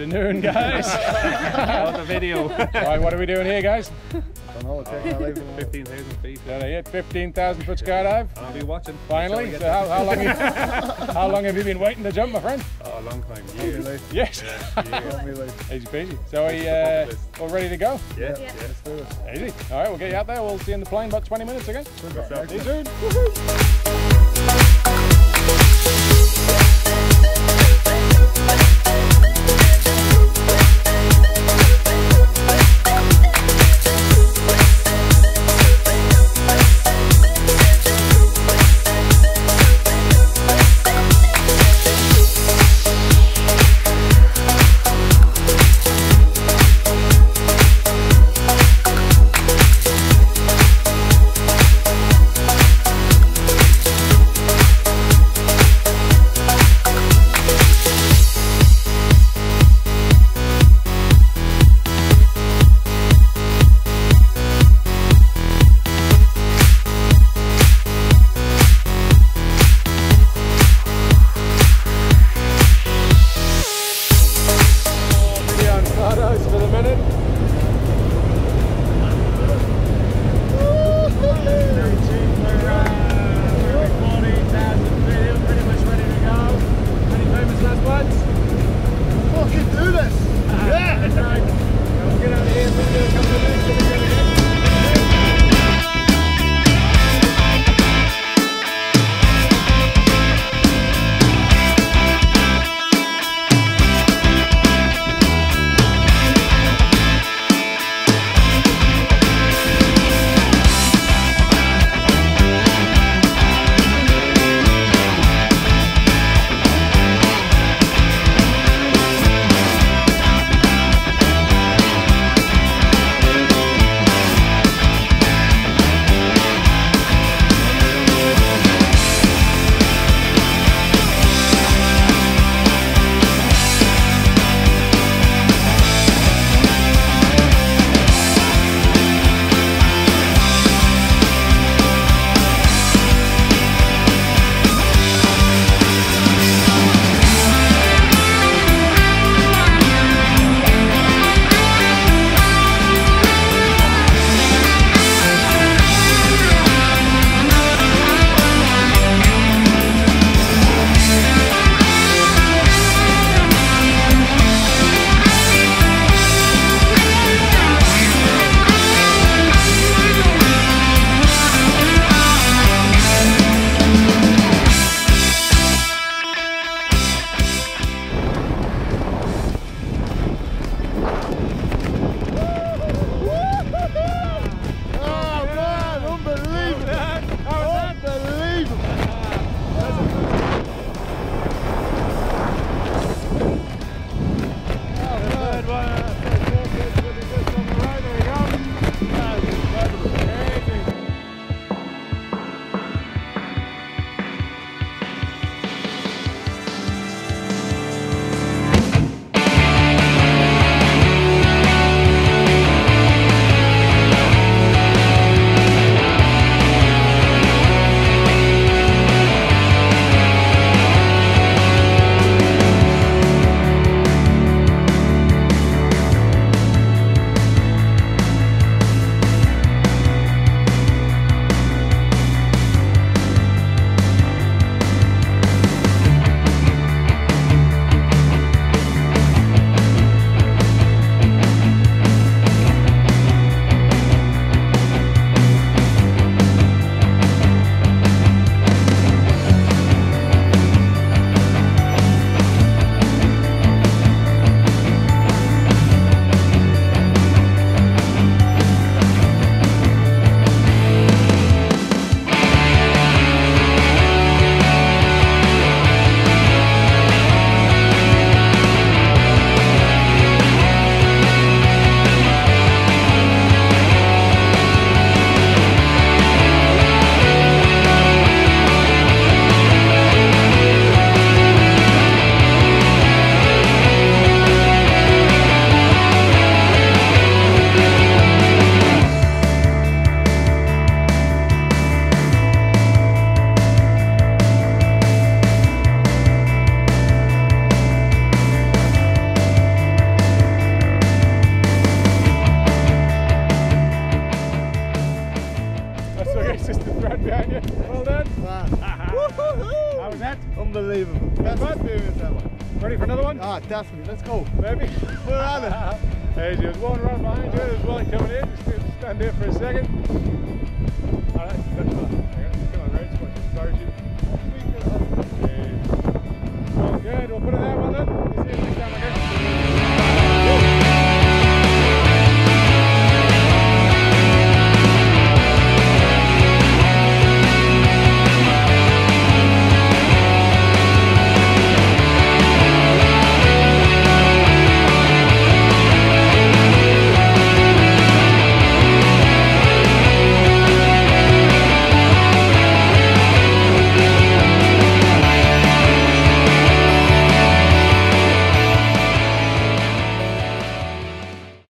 afternoon, guys. That was a video. right, what are we doing here, guys? I don't know, taking a leave. 15,000 feet. Is that it? 15,000 foot skydive? I'll be watching. Finally? So how, how, long you, how long have you been waiting to jump, my friend? Oh, a long time. Don't Years. Yes. Don't be late. Easy peasy. So are you uh, all ready to go? Yeah. Yeah, let's do it. Easy. All right, we'll get you out there. We'll see you in the plane about 20 minutes again. See you soon. Right behind you. Well done. Class. How was that? Unbelievable. Best fun? experience ever. Ready for another one? Ah, definitely. Let's go. Maybe. We're on it. There's one right behind you. There's one coming in. Just stand there for a second.